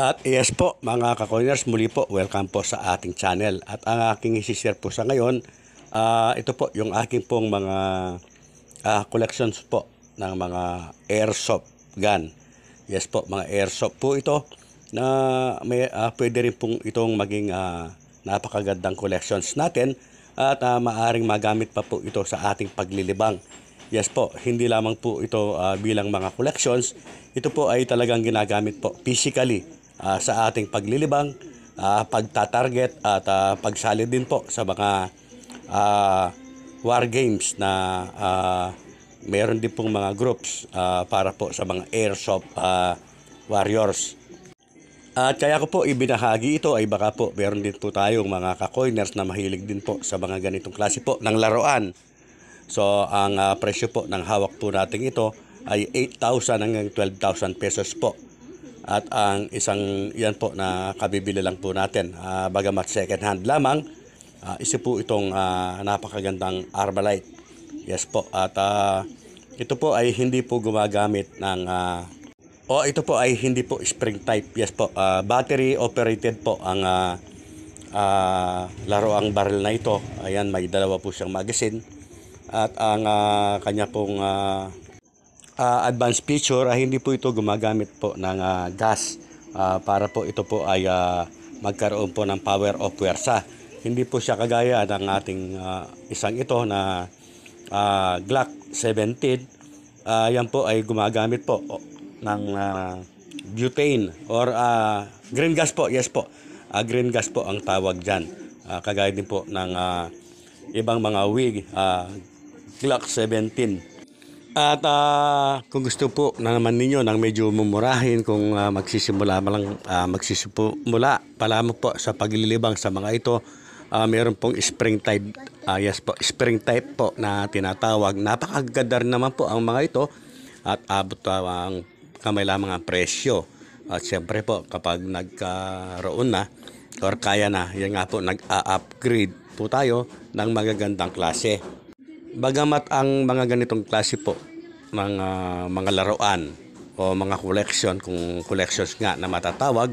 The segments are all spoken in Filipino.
At yes po mga kakoiners, muli po welcome po sa ating channel. At ang aking isi-share po sa ngayon, ah, ito po yung aking pong mga ah, collections po ng mga airsoft gun. Yes po, mga airsoft po ito na may ah, pwede rin pong itong maging ah, napakagandang collections natin at ah, maaring magamit pa po ito sa ating paglilibang. Yes po, hindi lamang po ito ah, bilang mga collections, ito po ay talagang ginagamit po physically ah, sa ating paglilibang, ah, pagtatarget at ah, pagsali din po sa mga ah, war games na ah, meron din pong mga groups ah, para po sa mga airsoft ah, warriors. At kaya ko po ibinahagi ito ay baka po meron din po tayong mga kakoiners na mahilig din po sa mga ganitong klase po ng laruan. So ang ah, presyo po ng hawak po natin ito ay 8,000 hanggang 12,000 pesos po. At ang isang yan po na kabibili lang po natin, ah, bagamat second hand lamang, ah, isa po itong ah, napakagandang Armalite. Yes po. At ah, ito po ay hindi po gumagamit ng ah, o ito po ay hindi po spring type. Yes po. Ah, battery operated po ang ah, ah, laro ang barrel na ito. Ayan, may dalawa po siyang magazine. At ang ah, kanya pong ah, ah, advanced feature ay hindi po ito gumagamit po ng ah, gas Ah, para po ito po ay ah, magkaroon po ng power of puwersa. Hindi po siya kagaya ng ating ah, isang ito na ah, Glock 17. Ah, yan po ay gumagamit po o, ng ah, butane or ah, green gas po. Yes po. Ah, green gas po ang tawag diyan. kagaya din po ng ah, ibang mga wig ah, Glock 17. At ah, kung gusto po na naman ninyo ng medyo mumurahin kung ah, magsisimula pa lang ah, magsisimula pa lamang po sa paglilibang sa mga ito, ah, meron pong spring type ah, yes po, spring type po na tinatawag. Napakaganda rin naman po ang mga ito at abot ah, ang kamay lamang ang presyo. At siyempre po kapag nagkaroon na or kaya na, yan nga po nag-upgrade po tayo ng magagandang klase. Bagamat ang mga ganitong klase po ng ah, mga laruan o mga collection, kung collections nga na matatawag,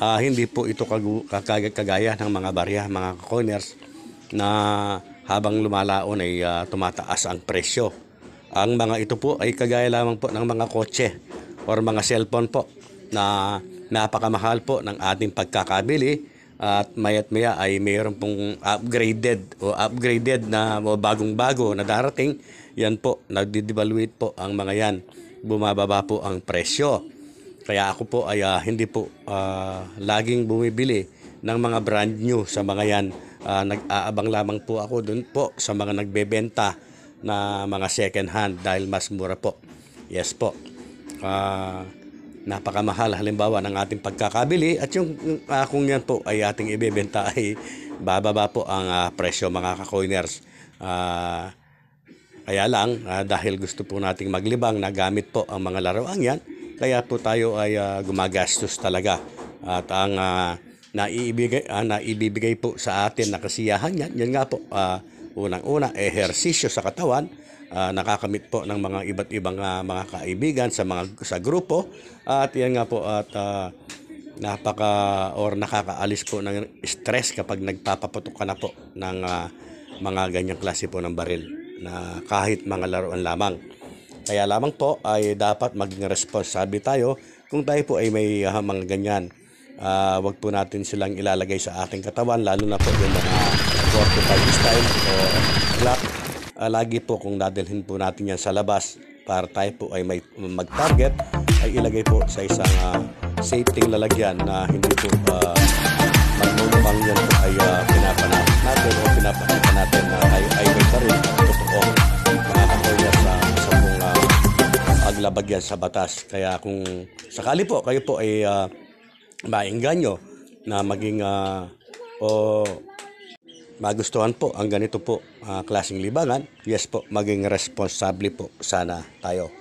ah, hindi po ito kagu- kagaya, ng mga barya, mga coiners na habang lumalaon ay ah, tumataas ang presyo. Ang mga ito po ay kagaya lamang po ng mga kotse or mga cellphone po na napakamahal po ng ating pagkakabili at mayat maya ay mayroon pong upgraded o upgraded na bagong-bago na darating. Yan po nagdi-devaluate po ang mga yan. Bumababa po ang presyo. Kaya ako po ay ah, hindi po ah, laging bumibili ng mga brand new sa mga yan. Ah, nag-aabang lamang po ako dun po sa mga nagbebenta na mga second hand dahil mas mura po. Yes po. Ah, napakamahal halimbawa ng ating pagkakabili at yung ah, kung yan po ay ating ibebenta ay bababa po ang ah, presyo mga kakoiners. Ah, kaya lang ah, dahil gusto po nating maglibang na gamit po ang mga laruan yan, kaya po tayo ay ah, gumagastos talaga. At ang ah, naiibigay, ah, naibibigay po sa atin na kasiyahan yan, yan nga po, ah, unang-una, ehersisyo sa katawan, Ah, nakakamit po ng mga iba't ibang ah, mga kaibigan sa mga sa grupo at yan nga po at ah, napaka or nakakaalis po ng stress kapag nagpapaputok ka na po ng ah, mga ganyang klase po ng baril na kahit mga laruan lamang. Kaya lamang po ay dapat maging responsable tayo kung tayo po ay may ah, mga ganyan. Ah, wag po natin silang ilalagay sa ating katawan lalo na po yung mga 45 style o Glock Ah, lagi po kung dadalhin po natin yan sa labas para tayo po ay mag-target ay ilagay po sa isang ah, safety lalagyan na hindi po uh, magmumukang yan po ay uh, pinapanap natin o pinapakita natin na ay, ay may baril at totoo makakakuya sa sa pong uh, paglabag yan sa batas. Kaya kung sakali po kayo po ay uh, maingganyo na maging ah, o magustuhan po ang ganito po ah, klaseng libangan, yes po, maging responsable po sana tayo.